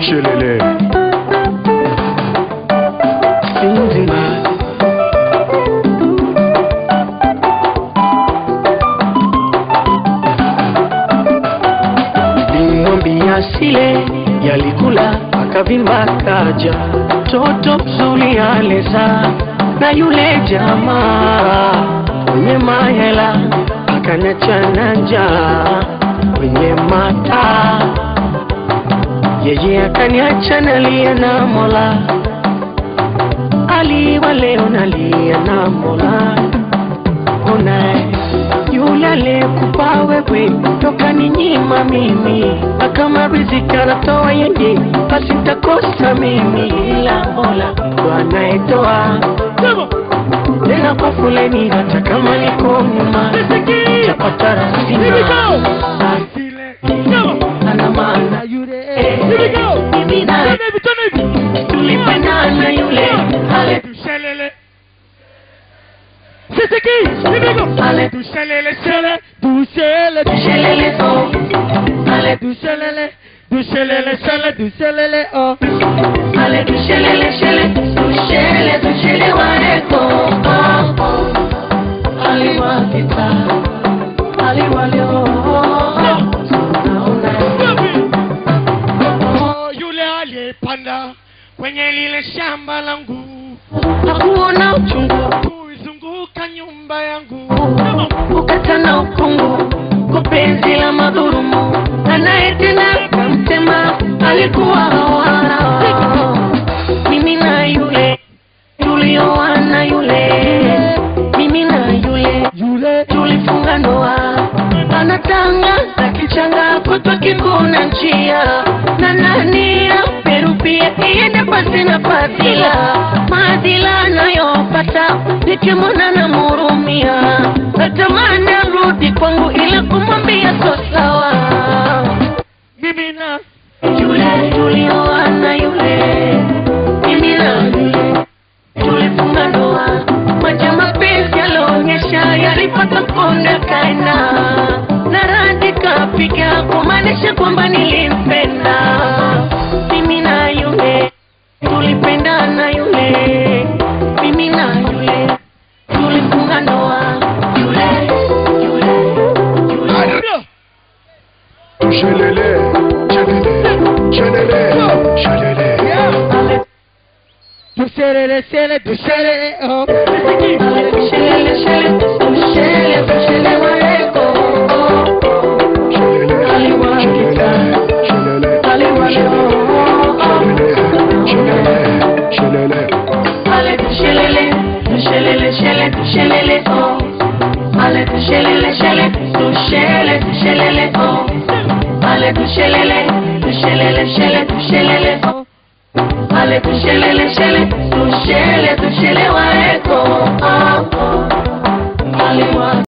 Shelele. Sinzima. Sile yalikula akavimba kaja toto mzuri aleza na yule jamaa mwenye mahela akaniacha na njaa kwenye mata yeye akaniacha nalia na mola. Aliwa leo nalia na mola. Onae yule aliyekupa wewe toka ni nyima mimi. Na kama riziki anatoa yeye basi nitakosa mimi. Ila mola ndo etoa. Tena kwa fuleni hata kama niko nyuma. Tapata rasima yule mimi na tulipendana yule ale Dushelele. C'est qui ale Dushelele, shele, dushelele, shelele oh ale dushelele, dushelele, shele, dushelele, oh. ale tushelele shele tushele tushele kwenye lile shamba langu hakuona uchungu. Kuizunguka nyumba yangu. Ukata na ukungu. Kwa penzi la madhurumu anayetenda kamtema alikuwa hawana pasi na fadhila maadhila anayopata nikimwona na murumia. Natamani arudi kwangu ila kumwambia so sawa. Mimi na yule tulioana yule mimi na tulifunga ndoa. Maja mapenzi yalionyesha yalipata konda kaina na radi kapiga kumaanisha kwamba nilimpenda dushelele, shele, dushelele, oh. ale tushele shele tushele tushele wareko Shelele. aliwakita Shelele. aliwalio Shelele. Shelele. Ale tushelele, tushelele, shele, tushelele, oh. Ale tushelele, shele, tushele, tushelele, oh. Ale tushelele, tushelele, shele, tushelele, oh. Wale tushelele shele tushele tushelewa eko ah, ah.